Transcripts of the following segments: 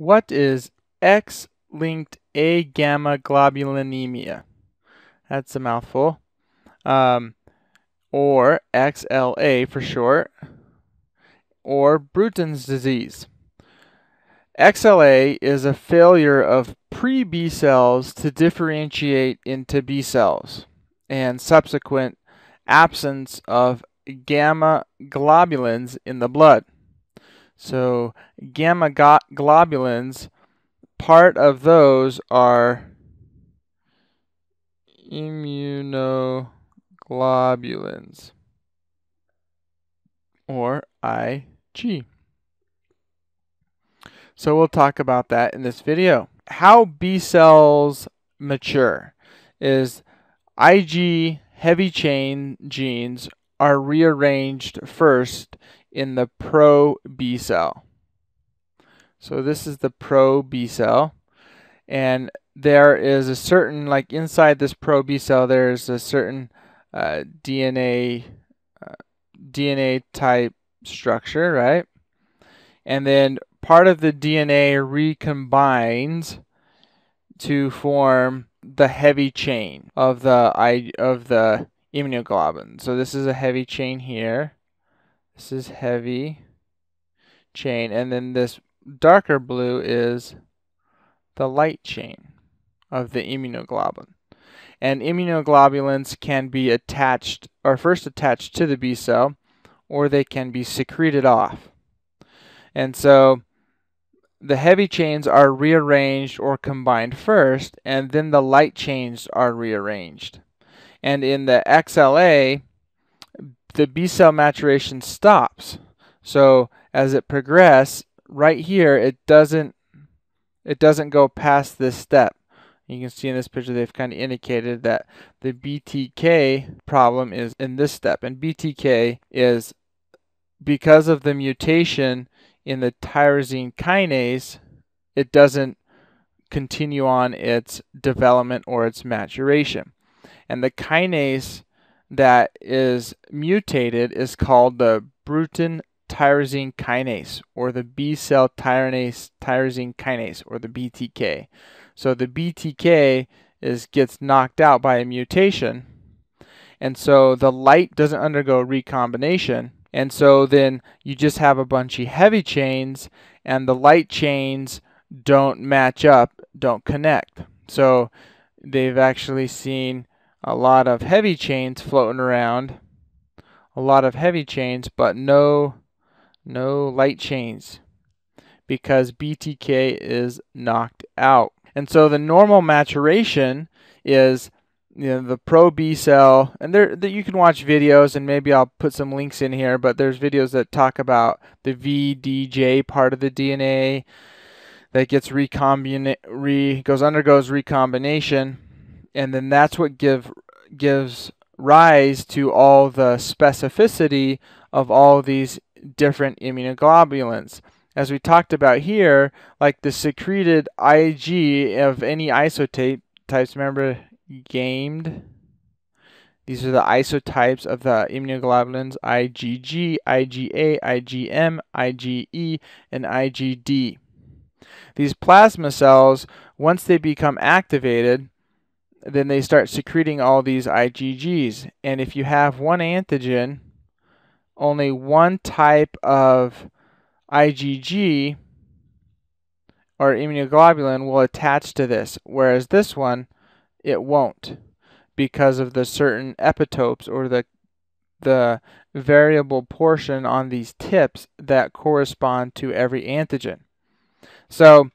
What is X-linked agammaglobulinemia? That's a mouthful. Um, or XLA for short, or Bruton's disease. XLA is a failure of pre-B cells to differentiate into B cells and subsequent absence of gamma globulins in the blood. So gamma globulins, part of those are immunoglobulins or IG. So we'll talk about that in this video. How B cells mature is IG heavy chain genes are rearranged first in the pro B cell. So this is the pro B cell and there is a certain like inside this pro B cell there's a certain uh, DNA uh, DNA type structure, right? And then part of the DNA recombines to form the heavy chain of the I of the immunoglobulin. So this is a heavy chain here. This is heavy chain and then this darker blue is the light chain of the immunoglobulin. And immunoglobulins can be attached or first attached to the B cell or they can be secreted off. And so the heavy chains are rearranged or combined first, and then the light chains are rearranged. And in the XLA, the B cell maturation stops. So as it progresses, right here, it doesn't it doesn't go past this step. You can see in this picture they've kind of indicated that the BTK problem is in this step. And BTK is because of the mutation in the tyrosine kinase, it doesn't continue on its development or its maturation. And the kinase that is mutated is called the Bruton tyrosine kinase or the B cell tyrosine kinase or the BTK. So the BTK is gets knocked out by a mutation. And so the light doesn't undergo recombination and so then you just have a bunch of heavy chains and the light chains don't match up, don't connect. So they've actually seen a lot of heavy chains floating around, a lot of heavy chains, but no no light chains because BTK is knocked out. And so the normal maturation is you know the pro B cell, and there that you can watch videos, and maybe I'll put some links in here. But there's videos that talk about the VDJ part of the DNA that gets recombinate, re goes undergoes recombination, and then that's what give gives rise to all the specificity of all these different immunoglobulins. As we talked about here, like the secreted IG of any isotype types, remember gamed. These are the isotypes of the immunoglobulins IgG, IgA, IgM, IgE, and IgD. These plasma cells, once they become activated, then they start secreting all these IgGs. And if you have one antigen, only one type of IgG or immunoglobulin will attach to this, whereas this one it won't because of the certain epitopes or the the variable portion on these tips that correspond to every antigen. So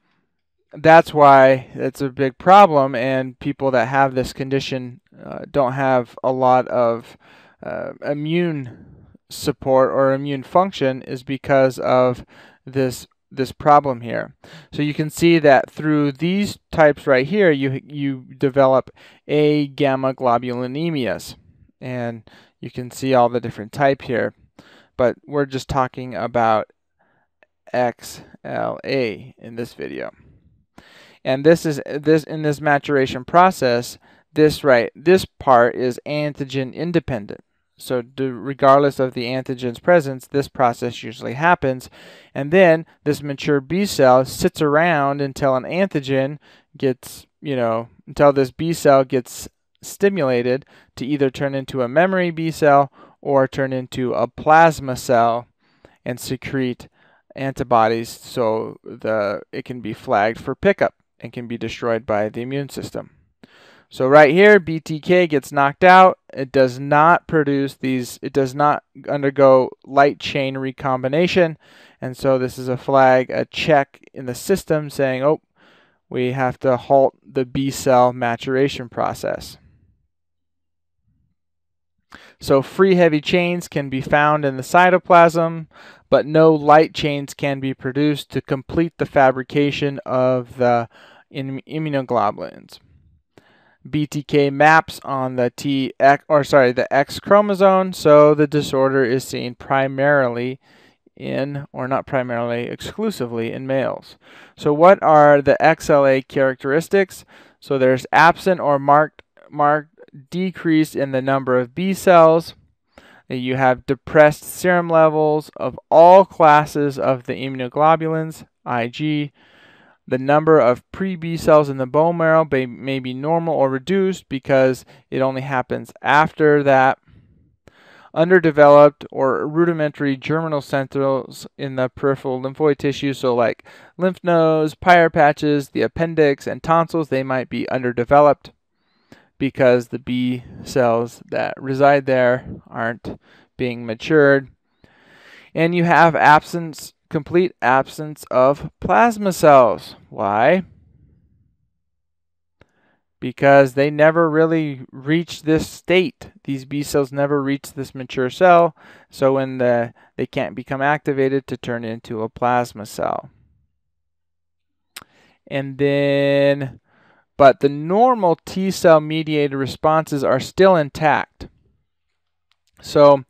that's why it's a big problem and people that have this condition uh, don't have a lot of uh, immune support or immune function is because of this this problem here. So you can see that through these types right here, you, you develop agammaglobulinemias. And you can see all the different type here. But we're just talking about XLA in this video. And this is this in this maturation process, this right, this part is antigen independent. So regardless of the antigen's presence, this process usually happens. And then this mature B cell sits around until an antigen gets, you know, until this B cell gets stimulated to either turn into a memory B cell or turn into a plasma cell and secrete antibodies so the it can be flagged for pickup and can be destroyed by the immune system. So right here, BTK gets knocked out. It does not produce these, it does not undergo light chain recombination. And so this is a flag, a check in the system saying, oh, we have to halt the B cell maturation process. So free heavy chains can be found in the cytoplasm, but no light chains can be produced to complete the fabrication of the immunoglobulins. BTK maps on the T or sorry the X chromosome, so the disorder is seen primarily in or not primarily exclusively in males. So what are the XLA characteristics? So there's absent or marked marked decrease in the number of B cells. You have depressed serum levels of all classes of the immunoglobulins, IG. The number of pre-B cells in the bone marrow may, be normal or reduced because it only happens after that. Underdeveloped or rudimentary germinal centers in the peripheral lymphoid tissue, so like lymph nodes, Peyer's patches, the appendix, and tonsils, they might be underdeveloped because the B cells that reside there aren't being matured. And you have absence complete absence of plasma cells. Why? Because they never really reach this state. These B cells never reach this mature cell, so when the they can't become activated to turn into a plasma cell. And then but the normal T cell mediated responses are still intact. So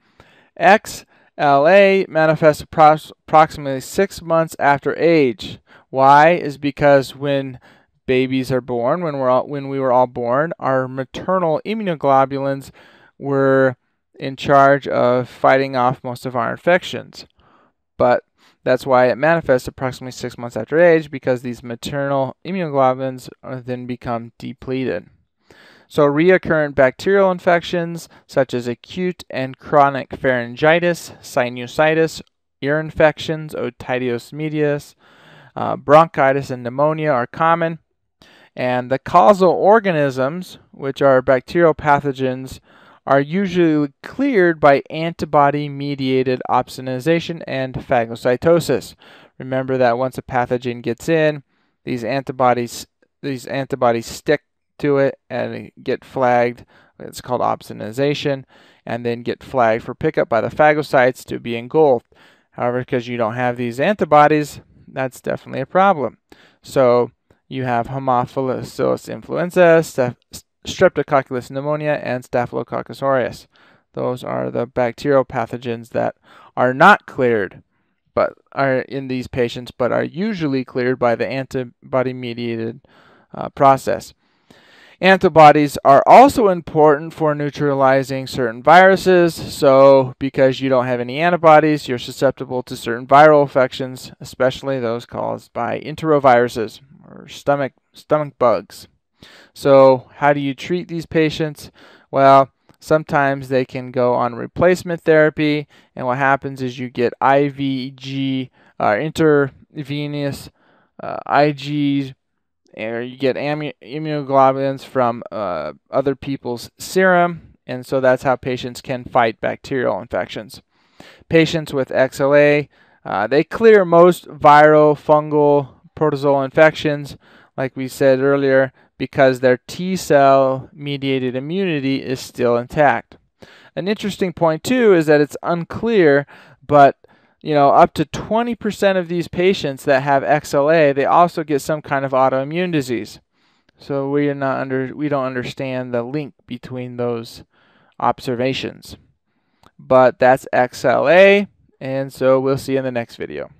XLA manifests approximately six months after age. Why? Is because when babies are born, when we're all, when we were all born, our maternal immunoglobulins were in charge of fighting off most of our infections. But that's why it manifests approximately six months after age because these maternal immunoglobulins then become depleted. So recurrent bacterial infections such as acute and chronic pharyngitis, sinusitis, ear infections, otitis media, uh, bronchitis, and pneumonia are common. And the causal organisms, which are bacterial pathogens, are usually cleared by antibody-mediated opsonization and phagocytosis. Remember that once a pathogen gets in, these antibodies these antibodies stick to it and get flagged. It's called opsonization, and then get flagged for pickup by the phagocytes to be engulfed. However, because you don't have these antibodies, that's definitely a problem. So you have Haemophilus influenza, Streptococcus pneumonia, and Staphylococcus aureus. Those are the bacterial pathogens that are not cleared but are in these patients but are usually cleared by the antibody mediated uh, process. Antibodies are also important for neutralizing certain viruses. So, because you don't have any antibodies, you're susceptible to certain viral infections, especially those caused by enteroviruses or stomach stomach bugs. So, how do you treat these patients? Well, sometimes they can go on replacement therapy, and what happens is you get IVG, uh, intravenous uh, Igs or you get immunoglobulins from uh, other people's serum, and so that's how patients can fight bacterial infections. Patients with XLA, uh, they clear most viral, fungal, protozoal infections, like we said earlier, because their T cell mediated immunity is still intact. An interesting point, too, is that it's unclear, but you know, up to 20% of these patients that have XLA, they also get some kind of autoimmune disease. So we are not under we don't understand the link between those observations. But that's XLA, and so we'll see in the next video.